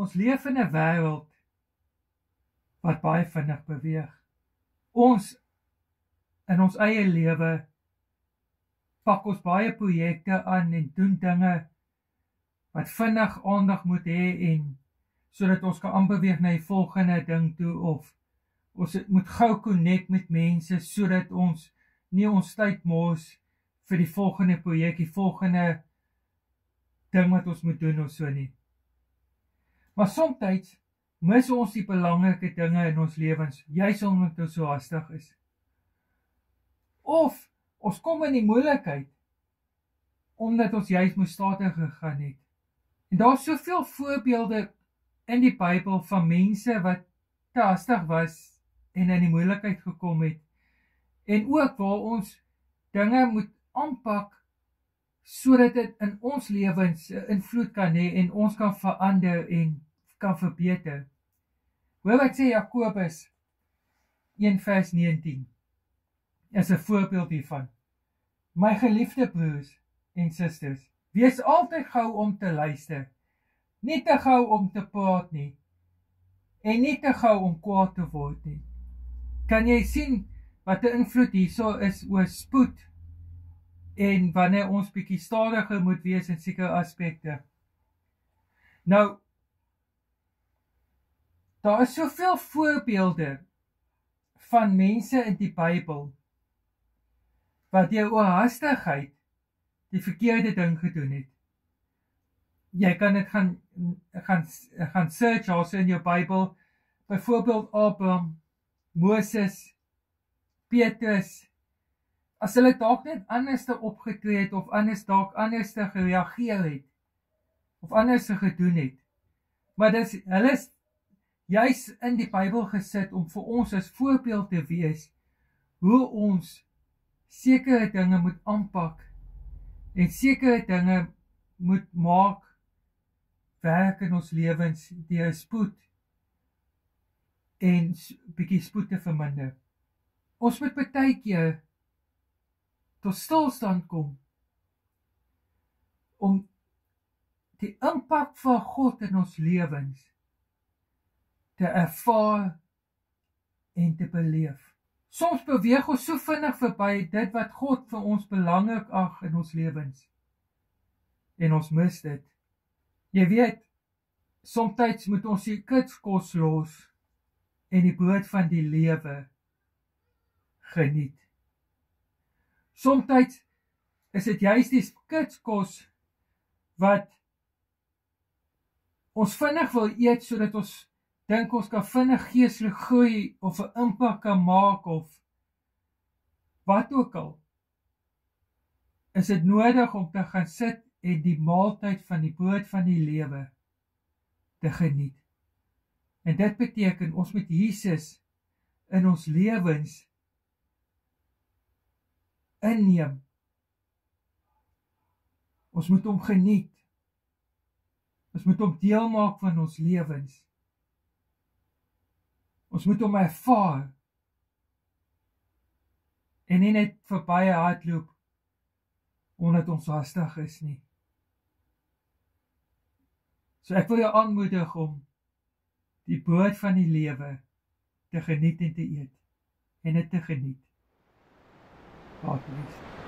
ons leef in 'n wêreld wat baie vinnig beweeg. Ons in ons eie lewe pak ons baie projekte aan en doen dinge wat vinnig aandag moet hê en sodat ons kan aanbeweeg na die volgende ding toe of ons moet gou connect met mense sodat ons nie ons tyd mors vir die volgende projek, die volgende ding wat ons moet doen of so nie. Maar soms mis ons die belangrike dinge in ons lewens, juis omdat ons so hastig is. Of ons kom in die moeilikheid omdat ons juis moes stadig gegaan het. En daar's soveel voorbeelde in die Bybel van mense wat te hastig was en in die moeilikheid gekom het. En ook waar ons dinge moet aanpak sodat dit in ons lewens 'n invloed kan hê en ons kan verander en kan verbeter. Hoor wat sê Jakobus 1:19 is 'n voorbeeld hiervan. My geliefde broers en susters, wees altyd gou om te luister. Nie te gou om te praat nie en nie te gou om kwaad te word nie. Kan jy sien wat 'n invloed hierso is oor spoed en wanneer ons bietjie stadiger moet wees in sekere aspekte? Nou Daar is soveel voorbeelde van mense in die Bybel wat deur oorhaastigheid die verkeerde ding gedoen het. Jy kan dit gaan gaan gaan search also in jou Bybel. Byvoorbeeld Abraham, Moses, Petrus. As hulle dalk net anders te opgetree het of anders dalk anders te gereageer het of anders gedoen het. Maar dis hulle is juis in die Bybel gesit om vir ons as voorbeeld te wees hoe ons sekere dinge moet aanpak en sekere dinge moet maak werk in ons lewens deur spoed en bietjie spoed te verminder. Ons moet baie keer tot stilstand kom om die impak van God in ons lewens te ervaar en te beleef. Soms beweeg ons so vinnig verby dit wat God vir ons belangrik ag in ons lewens. En ons mis dit. Jy weet, soms moet ons die kitskos los en die brood van die lewe geniet. Soms is dit juist die kitskos wat ons vinnig wil eet sodat ons dink ons kan vinnig geestelik groei of 'n impak kan maak of wat ook al is dit nodig om te gaan sit en die maaltyd van die brood van die lewe te geniet. En dit beteken ons moet Jesus in ons lewens inneem. Ons moet hom geniet. Ons moet hom deel maak van ons lewens. Ons moet hom ervaar. En nie net verby hardloop omdat ons hastig is nie. So ek wil jou aanmoedig om die brood van die lewe te geniet en te eet en dit te geniet. God bless.